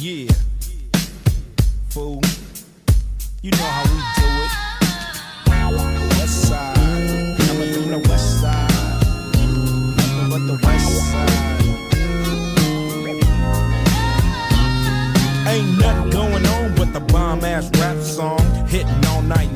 Yeah. Fool. You know how we do it. West side. Coming from the west side. Nothing but the west side. Ain't nothing going on but the bomb ass rap song. Hitting all night